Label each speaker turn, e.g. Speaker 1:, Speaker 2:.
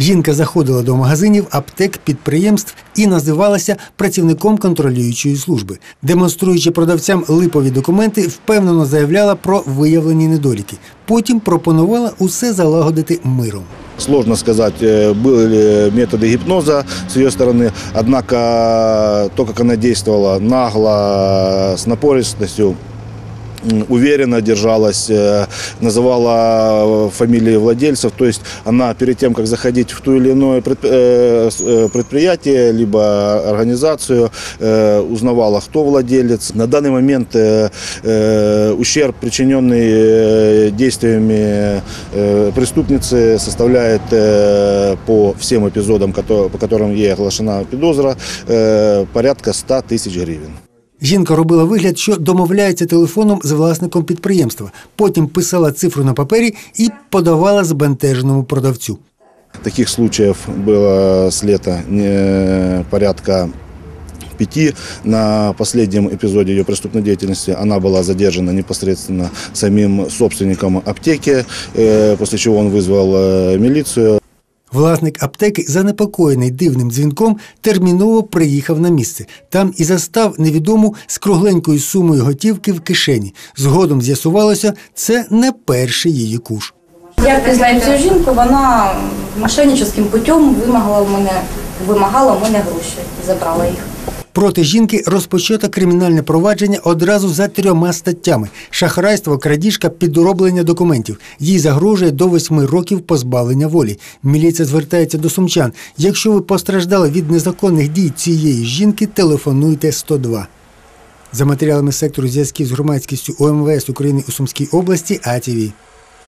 Speaker 1: Жінка заходила до магазинів, аптек, підприємств і називалася працівником контролюючої служби. Демонструючи продавцям липові документи, впевнено заявляла про виявлені недоліки. Потім пропонувала усе залагодити миром.
Speaker 2: Сложно сказать, э, были ли методы гипноза с ее стороны, однако то, как она действовала нагло, с напористостью, м, уверенно держалась, э, называла фамилии владельцев. То есть она перед тем, как заходить в ту или иное э, э, предприятие, либо организацию, узнавала, кто владелец. На данный момент ущерб, причиненный действиями преступницы, составляет по всем эпизодам, по которым ей оглашена подозра, порядка 100 тысяч гривен.
Speaker 1: Жінка робила вигляд, що домовляється телефоном з власником підприємства. Потім писала цифру на папері і подавала збентеженому продавцю.
Speaker 2: Таких случаев было с лета не- порядка пяти. На последнем эпизоде ее преступной деятельности она была задержана непосредственно самим собственником аптеки, э, после чего он вызвал э, милицию.
Speaker 1: Власник аптеки, занепокоєний дивним дзвінком, терміново приїхав на місце. Там і застав невідому з кругленькою сумою готівки в кишені. Згодом з'ясувалося, це не перший її куш.
Speaker 3: Я пізнаю цю жінку, вона мошенническим путем вимагала в мене, вимагала в мене гроші, забрала їх.
Speaker 1: Проти жінки розпочато кримінальне провадження одразу за трьома статтями: шахрайство, крадіжка, підроблення документів. Їй загрожує до восьми років позбавлення волі. Міліція звертається до сумчан. Якщо ви постраждали від незаконних дій цієї жінки, телефонуйте 102. За матеріалами сектору зв'язків з громадськістю ОМВС України у Сумській області АТВ.